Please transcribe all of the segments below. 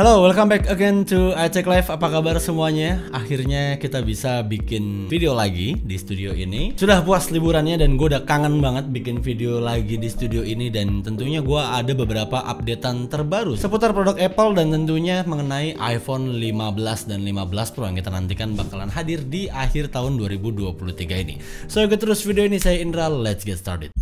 Halo, welcome back again to iTech Live. Apa kabar semuanya? Akhirnya kita bisa bikin video lagi di studio ini. Sudah puas liburannya dan gue udah kangen banget bikin video lagi di studio ini dan tentunya gue ada beberapa updatean terbaru seputar produk Apple dan tentunya mengenai iPhone 15 dan 15 Pro yang kita nantikan bakalan hadir di akhir tahun 2023 ini. So, ikut terus video ini saya Indra. Let's get started.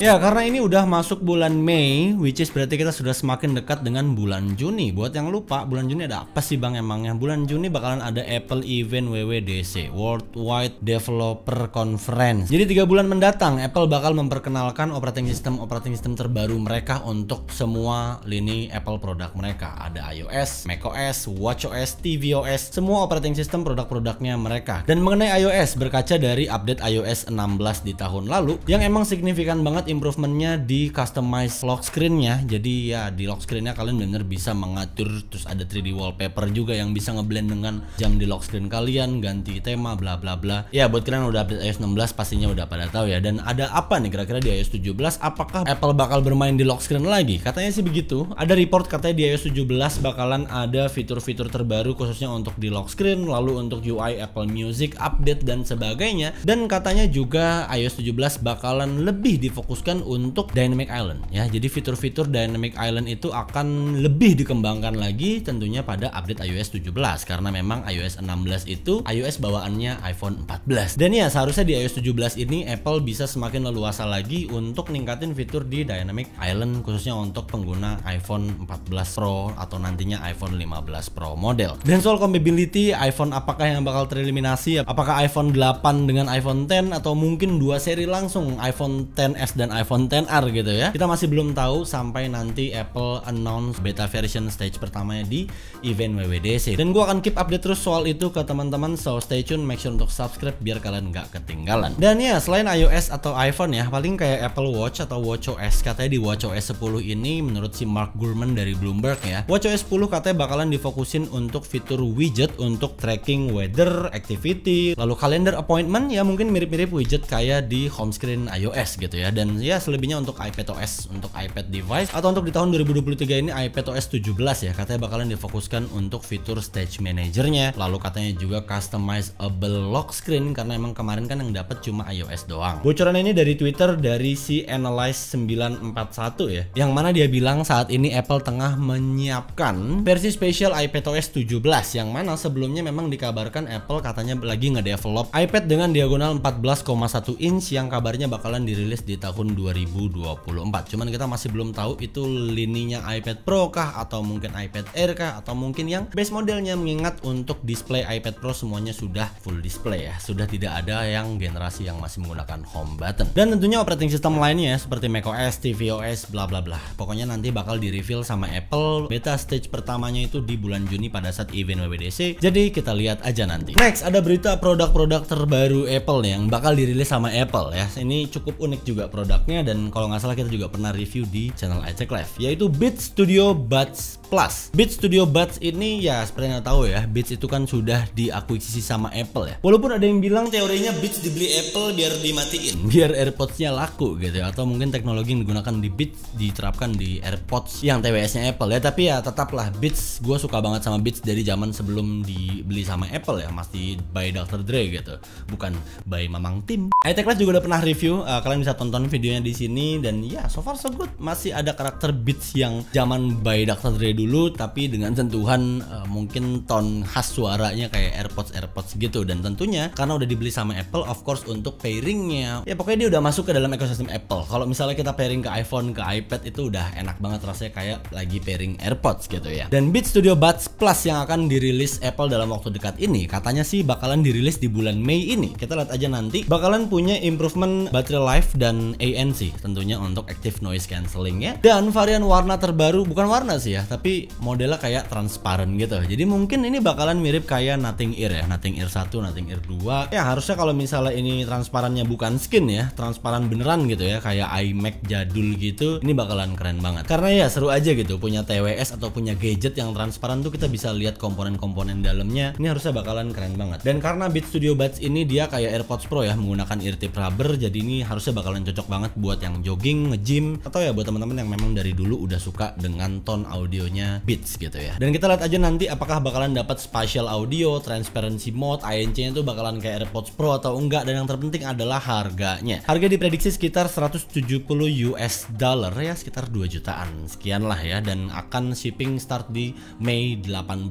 Ya, karena ini udah masuk bulan Mei, which is berarti kita sudah semakin dekat dengan bulan Juni. Buat yang lupa, bulan Juni ada apa sih Bang emangnya? Bulan Juni bakalan ada Apple Event WWDC, Worldwide Developer Conference. Jadi tiga bulan mendatang, Apple bakal memperkenalkan operating system operating system terbaru mereka untuk semua lini Apple produk mereka. Ada iOS, macOS, watchOS, tvOS, semua operating system produk-produknya mereka. Dan mengenai iOS, berkaca dari update iOS 16 di tahun lalu, yang emang signifikan banget improvementnya di customize lock screennya. Jadi ya di lock screennya kalian bener bisa mengatur terus ada 3D wallpaper juga yang bisa ngeblend dengan jam di lock screen kalian ganti tema bla bla bla. Ya buat kalian udah update iOS 16 pastinya udah pada tahu ya. Dan ada apa nih kira-kira di iOS 17 apakah Apple bakal bermain di lock screen lagi? Katanya sih begitu. Ada report katanya di iOS 17 bakalan ada fitur-fitur terbaru khususnya untuk di lock screen lalu untuk UI Apple Music update dan sebagainya. Dan katanya juga iOS 17 bakalan lebih difokus difokuskan untuk Dynamic Island ya. Jadi fitur-fitur Dynamic Island itu akan lebih dikembangkan lagi tentunya pada update iOS 17 karena memang iOS 16 itu iOS bawaannya iPhone 14. Dan ya seharusnya di iOS 17 ini Apple bisa semakin leluasa lagi untuk ningkatin fitur di Dynamic Island khususnya untuk pengguna iPhone 14 Pro atau nantinya iPhone 15 Pro model. Dan soal compatibility iPhone apakah yang bakal tereliminasi? Apakah iPhone 8 dengan iPhone 10 atau mungkin dua seri langsung iPhone 10s dan iPhone 10R gitu ya. Kita masih belum tahu sampai nanti Apple announce beta version stage pertamanya di event WWDC. Dan gue akan keep update terus soal itu ke teman-teman. So stay tune, make sure untuk subscribe biar kalian nggak ketinggalan. Dan ya selain iOS atau iPhone ya, paling kayak Apple Watch atau WatchOS katanya di WatchOS 10 ini menurut si Mark Gurman dari Bloomberg ya. WatchOS 10 katanya bakalan difokusin untuk fitur widget untuk tracking weather, activity, lalu calendar appointment ya mungkin mirip-mirip widget kayak di home screen iOS gitu ya. Dan ya selebihnya untuk iPadOS untuk iPad device atau untuk di tahun 2023 ini iPadOS 17 ya. Katanya bakalan difokuskan untuk fitur stage manajernya lalu katanya juga customizable lock screen karena emang kemarin kan yang dapat cuma iOS doang. Bocoran ini dari Twitter dari si Analyze 941 ya yang mana dia bilang saat ini Apple tengah menyiapkan versi spesial iPadOS 17 yang mana sebelumnya memang dikabarkan Apple katanya lagi ngedevelop iPad dengan diagonal 14,1 inch yang kabarnya bakalan dirilis di tahun tahun 2024. Cuman kita masih belum tahu itu lininya iPad Pro kah atau mungkin iPad Air kah atau mungkin yang base modelnya mengingat untuk display iPad Pro semuanya sudah full display ya. Sudah tidak ada yang generasi yang masih menggunakan home button. Dan tentunya operating system lainnya seperti macOS, tvOS, bla bla bla. Pokoknya nanti bakal di-reveal sama Apple. Beta stage pertamanya itu di bulan Juni pada saat event WWDC. Jadi kita lihat aja nanti. Next ada berita produk-produk terbaru Apple yang bakal dirilis sama Apple ya. Ini cukup unik juga produk produknya dan kalau nggak salah kita juga pernah review di channel iTech Live yaitu Beats Studio Buds Plus. Beats Studio Buds ini ya seperti yang tahu ya, Beats itu kan sudah diakuisisi sama Apple ya. Walaupun ada yang bilang teorinya Beats dibeli Apple biar dimatiin, biar AirPods-nya laku gitu ya. Atau mungkin teknologi yang digunakan di Beats diterapkan di AirPods yang TWS-nya Apple ya. Tapi ya tetaplah Beats, gue suka banget sama Beats dari zaman sebelum dibeli sama Apple ya, masih by Dr. Dre gitu, bukan by Mamang Tim. iTech Live juga udah pernah review, uh, kalian bisa tonton videonya di sini dan ya so far so good. Masih ada karakter Beats yang zaman by Dr. Dre dulu tapi dengan sentuhan uh, mungkin tone khas suaranya kayak AirPods AirPods gitu. Dan tentunya karena udah dibeli sama Apple of course untuk pairingnya. Ya pokoknya dia udah masuk ke dalam ekosistem Apple. Kalau misalnya kita pairing ke iPhone ke iPad itu udah enak banget rasanya kayak lagi pairing AirPods gitu ya. Dan Beats Studio Buds Plus yang akan dirilis Apple dalam waktu dekat ini katanya sih bakalan dirilis di bulan Mei ini. Kita lihat aja nanti. Bakalan punya improvement battery life dan ANC tentunya untuk active noise cancelling ya. Dan varian warna terbaru bukan warna sih ya, tapi modelnya kayak transparan gitu. Jadi mungkin ini bakalan mirip kayak Nothing Ear ya, Nothing Ear 1, Nothing Ear 2. Ya harusnya kalau misalnya ini transparannya bukan skin ya, transparan beneran gitu ya, kayak iMac jadul gitu, ini bakalan keren banget. Karena ya seru aja gitu, punya TWS atau punya gadget yang transparan tuh kita bisa lihat komponen-komponen dalamnya. Ini harusnya bakalan keren banget. Dan karena Beat Studio Buds ini dia kayak AirPods Pro ya, menggunakan ear tip rubber, jadi ini harusnya bakalan cocok banget buat yang jogging, nge-gym, atau ya buat teman-teman yang memang dari dulu udah suka dengan tone audionya Beats gitu ya. Dan kita lihat aja nanti apakah bakalan dapat spatial audio, transparency mode, ANC-nya tuh bakalan kayak AirPods Pro atau enggak dan yang terpenting adalah harganya. Harga diprediksi sekitar 170 US dollar ya sekitar 2 jutaan sekian lah ya dan akan shipping start di Mei 18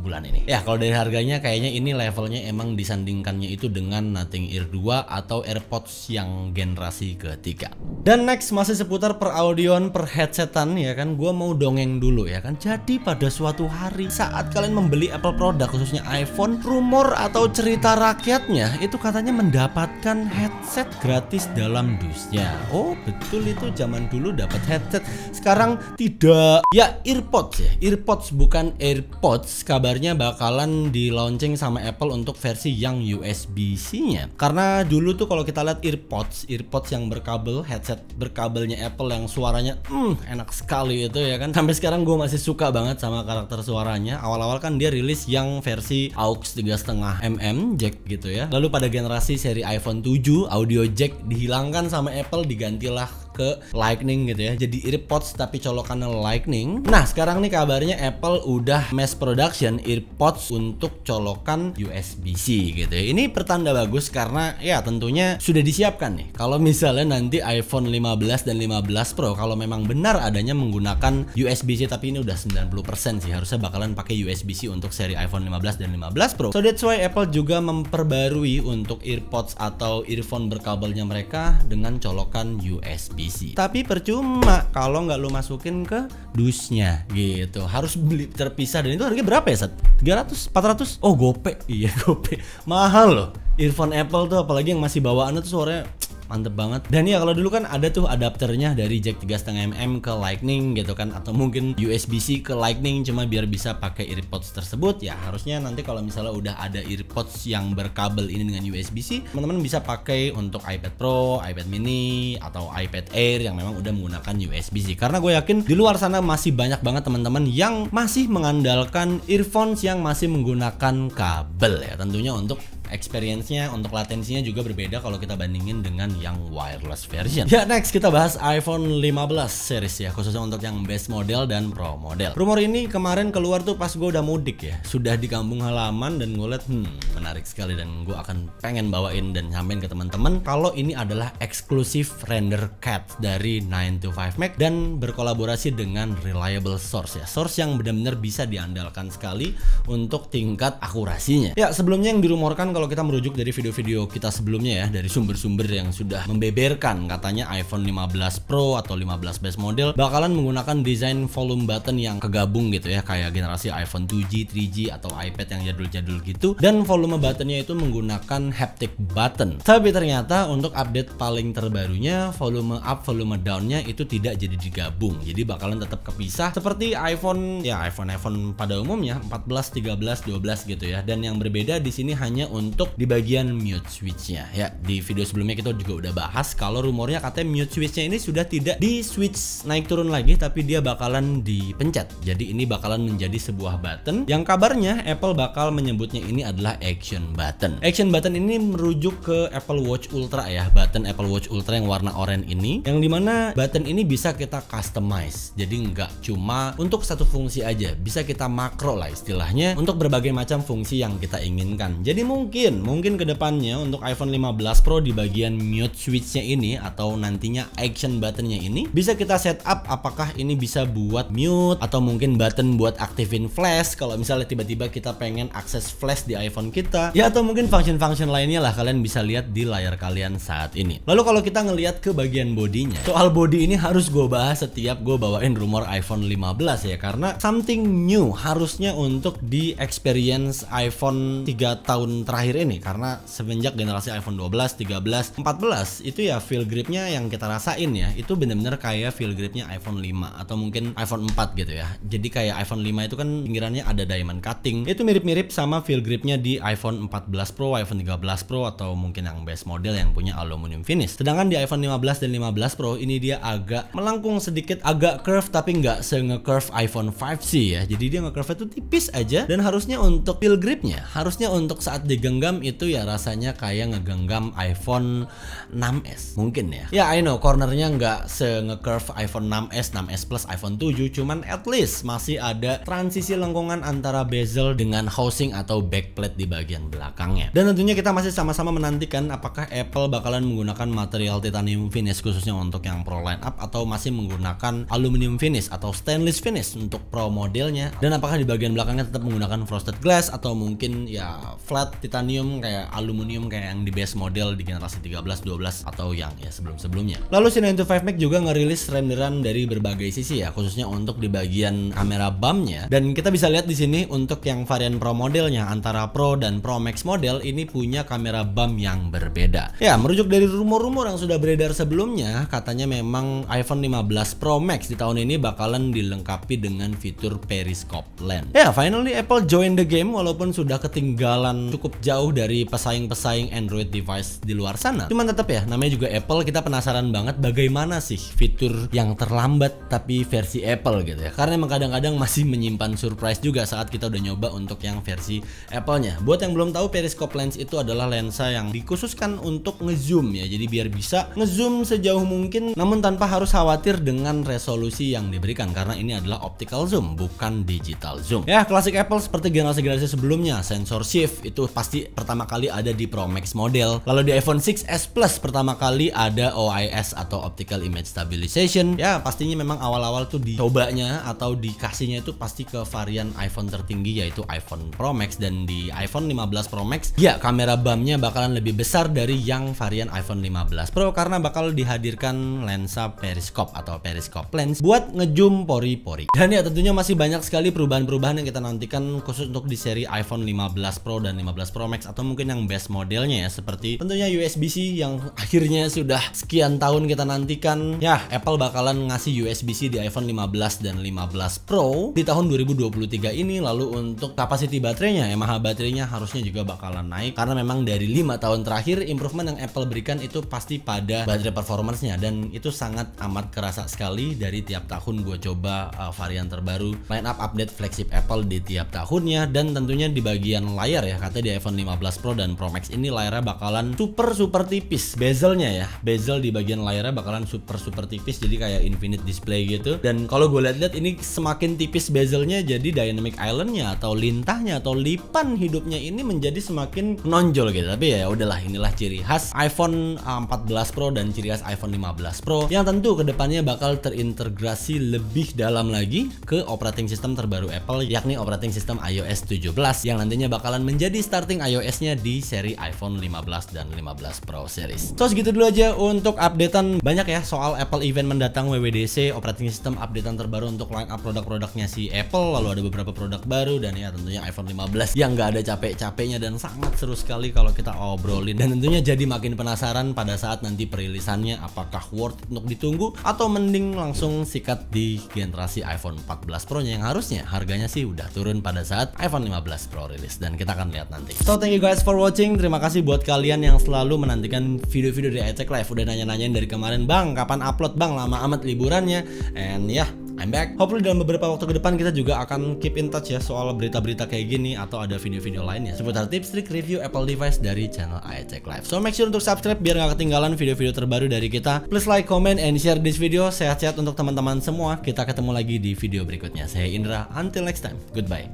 bulan ini. Ya kalau dari harganya kayaknya ini levelnya emang disandingkannya itu dengan Nothing Ear 2 atau AirPods yang generasi Dan next masih seputar per audioan per headsetan ya kan gue mau dongeng dulu ya kan. Jadi pada suatu hari saat kalian membeli Apple produk khususnya iPhone, rumor atau cerita rakyatnya itu katanya mendapatkan headset gratis dalam dusnya. Oh betul itu zaman dulu dapat headset, sekarang tidak. Ya earpods ya, earpods bukan AirPods. Kabarnya bakalan di launching sama Apple untuk versi yang USB-C-nya. Karena dulu tuh kalau kita lihat earpods, earpods yang berkabel, headset berkabelnya Apple yang suaranya hmm enak sekali itu ya kan. Sampai sekarang gue masih suka banget sama karakter suaranya. Awal-awal kan dia rilis yang versi aux 3,5 mm jack gitu ya. Lalu pada generasi seri iPhone 7 audio jack dihilangkan sama Apple digantilah ke Lightning gitu ya. Jadi earpods tapi colokannya Lightning. Nah, sekarang nih kabarnya Apple udah mass production earpods untuk colokan USB-C gitu ya. Ini pertanda bagus karena ya tentunya sudah disiapkan nih. Kalau misalnya nanti iPhone 15 dan 15 Pro kalau memang benar adanya menggunakan USB-C tapi ini udah 90% sih harusnya bakalan pakai USB-C untuk seri iPhone 15 dan 15 Pro. So that's why Apple juga memperbarui untuk earpods atau earphone berkabelnya mereka dengan colokan USB Tapi percuma kalau nggak lu masukin ke dusnya gitu. Harus beli terpisah dan itu harganya berapa ya, Sat? 300, 400? Oh, gope. Iya, gope. Mahal loh. Earphone Apple tuh apalagi yang masih bawaannya tuh suaranya mantep banget. Dan ya kalau dulu kan ada tuh adapternya dari jack 3,5 mm ke lightning gitu kan atau mungkin USB-C ke lightning cuma biar bisa pakai earpods tersebut. Ya harusnya nanti kalau misalnya udah ada earpods yang berkabel ini dengan USB-C teman-teman bisa pakai untuk iPad Pro, iPad mini atau iPad Air yang memang udah menggunakan USB-C karena gue yakin di luar sana masih banyak banget teman-teman yang masih mengandalkan earphones yang masih menggunakan kabel ya tentunya untuk experience-nya untuk latensinya juga berbeda kalau kita bandingin dengan yang wireless version. Ya next kita bahas iPhone 15 series ya khususnya untuk yang base model dan pro model. Rumor ini kemarin keluar tuh pas gue udah mudik ya, sudah di kampung halaman dan gue liat hmm menarik sekali dan gue akan pengen bawain dan nyampein ke teman-teman kalau ini adalah eksklusif render cat dari 925 Mac dan berkolaborasi dengan reliable source ya, source yang benar-benar bisa diandalkan sekali untuk tingkat akurasinya. Ya sebelumnya yang dirumorkan kalau kita merujuk dari video-video kita sebelumnya ya dari sumber-sumber yang sudah membeberkan katanya iPhone 15 Pro atau 15 base model bakalan menggunakan desain volume button yang kegabung gitu ya kayak generasi iPhone 2G, 3G atau iPad yang jadul-jadul gitu dan volume buttonnya itu menggunakan haptic button. Tapi ternyata untuk update paling terbarunya volume up, volume downnya itu tidak jadi digabung. Jadi bakalan tetap kepisah seperti iPhone ya iPhone iPhone pada umumnya 14, 13, 12 gitu ya. Dan yang berbeda di sini hanya untuk di bagian mute switchnya ya. Di video sebelumnya kita juga udah bahas kalau rumornya katanya mute switchnya ini sudah tidak di switch naik turun lagi tapi dia bakalan dipencet. Jadi ini bakalan menjadi sebuah button yang kabarnya Apple bakal menyebutnya ini adalah action button. Action button ini merujuk ke Apple Watch Ultra ya, button Apple Watch Ultra yang warna oranye ini yang di mana button ini bisa kita customize. Jadi nggak cuma untuk satu fungsi aja, bisa kita makro lah istilahnya untuk berbagai macam fungsi yang kita inginkan. Jadi mungkin mungkin ke depannya untuk iPhone 15 Pro di bagian mute switchnya ini atau nantinya action buttonnya ini bisa kita setup apakah ini bisa buat mute atau mungkin button buat aktifin flash kalau misalnya tiba-tiba kita pengen akses flash di iPhone kita. Ya atau mungkin function-function lainnya lah kalian bisa lihat di layar kalian saat ini. Lalu kalau kita ngelihat ke bagian bodinya soal body ini harus gue bahas setiap gue bawain rumor iPhone 15 ya karena something new harusnya untuk di experience iPhone 3 tahun terakhir terakhir ini karena semenjak generasi iPhone 12, 13, 14 itu ya feel gripnya yang kita rasain ya itu bener-bener kayak feel gripnya iPhone 5 atau mungkin iPhone 4 gitu ya. Jadi kayak iPhone 5 itu kan pinggirannya ada diamond cutting. Itu mirip-mirip sama feel gripnya di iPhone 14 Pro, iPhone 13 Pro atau mungkin yang base model yang punya aluminium finish. Sedangkan di iPhone 15 dan 15 Pro ini dia agak melengkung sedikit, agak curve tapi nggak se-curve iPhone 5C ya. Jadi dia nge-curve itu tipis aja dan harusnya untuk feel gripnya, harusnya untuk saat digenggam itu ya rasanya kayak ngegenggam iPhone 6s mungkin ya. Ya I know cornernya nggak se-curve iPhone 6s, 6s Plus, iPhone 7 cuman at least masih ada transisi lengkungan antara bezel dengan housing atau backplate di bagian belakangnya. Dan tentunya kita masih sama-sama menantikan apakah Apple bakalan menggunakan material titanium finish khususnya untuk yang Pro lineup atau masih menggunakan aluminium finish atau stainless finish untuk Pro modelnya dan apakah di bagian belakangnya tetap menggunakan frosted glass atau mungkin ya flat titanium kayak aluminium kayak yang di base model di generasi 13, 12 atau yang ya sebelum-sebelumnya. Lalu si 925 Mac juga ngerilis renderan dari berbagai sisi ya, khususnya untuk di bagian kamera bumpnya. Dan kita bisa lihat di sini untuk yang varian Pro modelnya antara Pro dan Pro Max model ini punya kamera bump yang berbeda. Ya, merujuk dari rumor-rumor yang sudah beredar sebelumnya, katanya memang iPhone 15 Pro Max di tahun ini bakalan dilengkapi dengan fitur periscope lens. Ya, finally Apple join the game walaupun sudah ketinggalan cukup jauh dari pesaing-pesaing Android device di luar sana. Cuman tetap ya, namanya juga Apple, kita penasaran banget bagaimana sih fitur yang terlambat tapi versi Apple gitu ya. Karena emang kadang-kadang masih menyimpan surprise juga saat kita udah nyoba untuk yang versi Apple-nya. Buat yang belum tahu periscope lens itu adalah lensa yang dikhususkan untuk ngezoom ya. Jadi biar bisa ngezoom sejauh mungkin namun tanpa harus khawatir dengan resolusi yang diberikan karena ini adalah optical zoom bukan digital zoom. Ya, klasik Apple seperti generasi-generasi sebelumnya, sensor shift itu pasti pertama kali ada di Pro Max model. Lalu di iPhone 6s Plus pertama kali ada OIS atau optical image stabilization. Ya, pastinya memang awal-awal tuh dicobanya atau dikasihnya itu pasti ke varian iPhone tertinggi yaitu iPhone Pro Max dan di iPhone 15 Pro Max ya kamera bumpnya bakalan lebih besar dari yang varian iPhone 15 Pro karena bakal dihadirkan lensa periscope atau periscope lens buat ngezoom pori-pori. Dan ya tentunya masih banyak sekali perubahan-perubahan yang kita nantikan khusus untuk di seri iPhone 15 Pro dan 15 Pro Max atau mungkin yang best modelnya ya seperti tentunya USB-C yang akhirnya sudah sekian tahun kita nantikan. Ya, Apple bakalan ngasih USB-C di iPhone 15 dan 15 Pro di tahun 2023 ini. Lalu untuk kapasiti baterainya mAh baterainya harusnya juga bakalan naik. Karena memang dari lima tahun terakhir improvement yang Apple berikan itu pasti pada baterai performance-nya. Dan itu sangat amat kerasa sekali dari tiap tahun gue coba uh, varian terbaru. Line up update flagship Apple di tiap tahunnya. Dan tentunya di bagian layar ya katanya di iPhone 15 Pro dan Pro Max ini layarnya bakalan super super tipis. Bezelnya ya bezel di bagian layarnya bakalan super super tipis. Jadi kayak infinite display gitu. Dan kalau gue lihat-lihat ini semakin tipis bezelnya jadi dynamic islandnya atau lintahnya atau lipan hidupnya ini menjadi semakin menonjol gitu. Tapi ya udahlah inilah ciri khas iPhone 14 Pro dan ciri khas iPhone 15 Pro. Yang tentu ke depannya bakal terintegrasi lebih dalam lagi ke operating system terbaru Apple yakni operating system iOS 17 yang nantinya bakalan menjadi starting iOS-nya di seri iPhone 15 dan 15 Pro series. So segitu dulu aja untuk updatean banyak ya soal Apple event mendatang WWDC operating system updatean terbaru untuk line up produk-produknya si Apple lalu ada beberapa produk baru dan ya tentunya iPhone 15 yang nggak ada capek-capeknya dan sangat seru sekali kalau kita obrolin dan tentunya jadi makin penasaran pada saat nanti perilisannya apakah worth untuk ditunggu atau mending langsung sikat di generasi iPhone 14 Pro nya yang harusnya harganya sih udah turun pada saat iPhone 15 Pro rilis dan kita akan lihat nanti. So thank you guys for watching. Terima kasih buat kalian yang selalu menantikan video-video dari iTech Live udah nanya-nanyain dari kemarin bang kapan upload bang lama amat liburannya and ya yeah, I'm back. Hopefully dalam beberapa waktu ke depan kita juga akan keep in touch ya soal berita-berita kayak gini atau ada video-video lainnya seputar tips trik review Apple device dari channel iTech Live. So make sure untuk subscribe biar gak ketinggalan video-video terbaru dari kita. Please like, comment, and share this video. Sehat-sehat untuk teman-teman semua. Kita ketemu lagi di video berikutnya. Saya Indra. Until next time. Goodbye.